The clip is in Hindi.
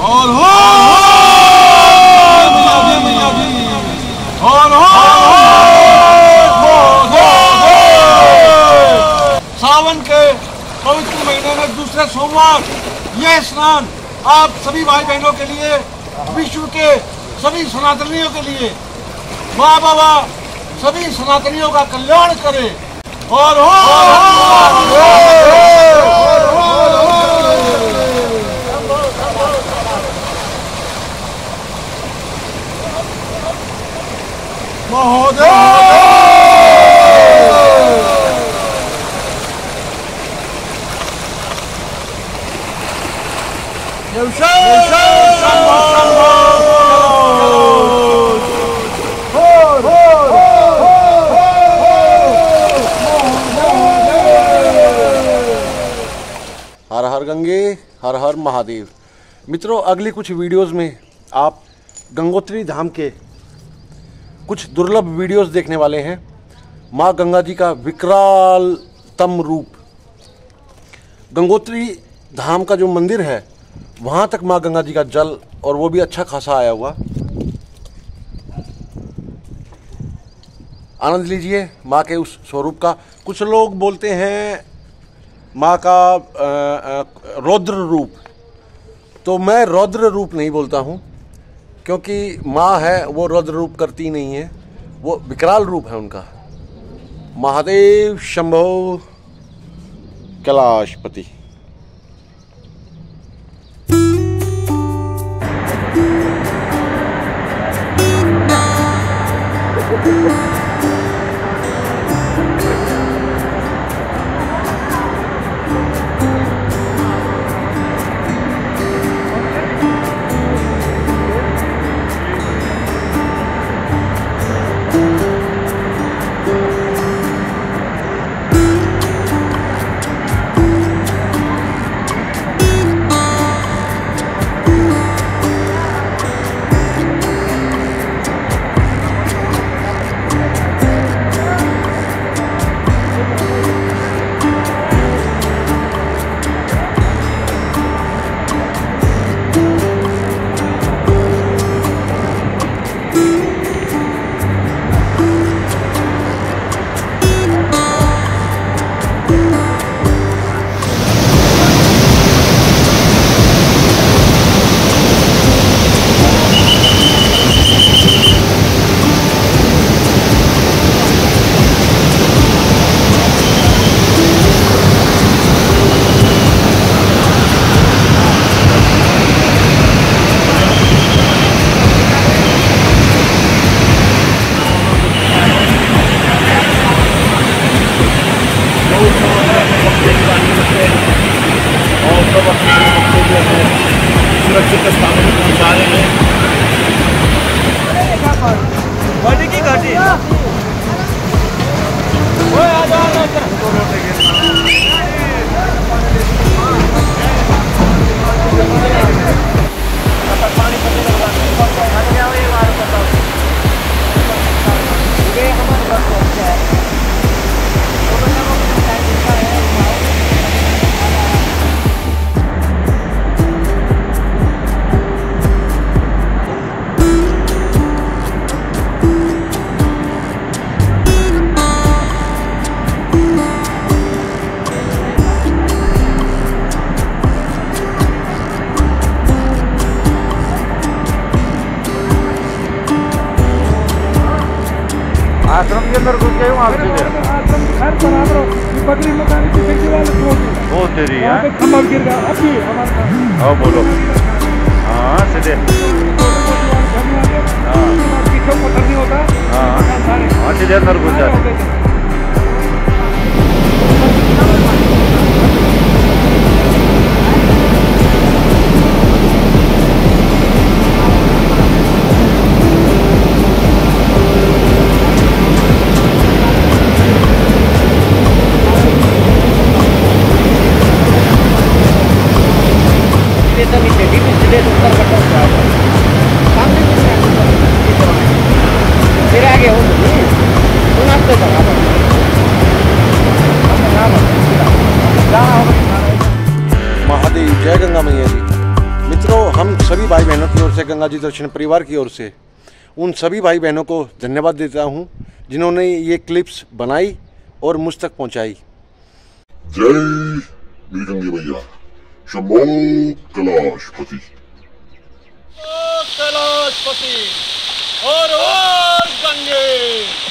और हो और हो सावन के पवित्र महीने में दूसरे सोमवार, यह स्नान आप सभी भाई बहनों के लिए, विश्व के सभी सनातनियों के लिए माँ बाबा सभी सनातनियों का कल्याण करे। और हो हर हर गंगे, हर हर महादेव। मित्रों, अगली कुछ वीडियोस में आप गंगोत्री धाम के कुछ दुर्लभ वीडियोस देखने वाले हैं। माँ गंगा जी का विकरालतम रूप। गंगोत्री धाम का जो मंदिर है, वहाँ तक माँ गंगा जी का जल और वो भी अच्छा खासा आया हुआ। आनंद लीजिए माँ के उस स्वरूप का। कुछ लोग बोलते हैं माँ का रौद्र रूप। तो मैं रौद्र रूप नहीं बोलता हूँ। क्योंकि माँ है, वो रुद्र रूप करती नहीं है, वो विकराल रूप है उनका। महादेव शंभो कैलाशपति। सुरक्षित अंदर घुस गए वहाँ सीधे। हो। वो तेरी है? गिर गया। अब भी हाँ बोलो। हाँ सीधे। हाँ। सीधे पत्थर नहीं होता। महादेव, जय गंगा मैया जी। मित्रों, हम सभी भाई बहनों की ओर से, गंगा जी दर्शन परिवार की ओर से, उन सभी भाई बहनों को धन्यवाद देता हूँ, जिन्होंने ये क्लिप्स बनाई और मुझ तक पहुँचाई। जय नीलकंठी मैया। शंभो कैलाशपति कैलाशपति और और गंगे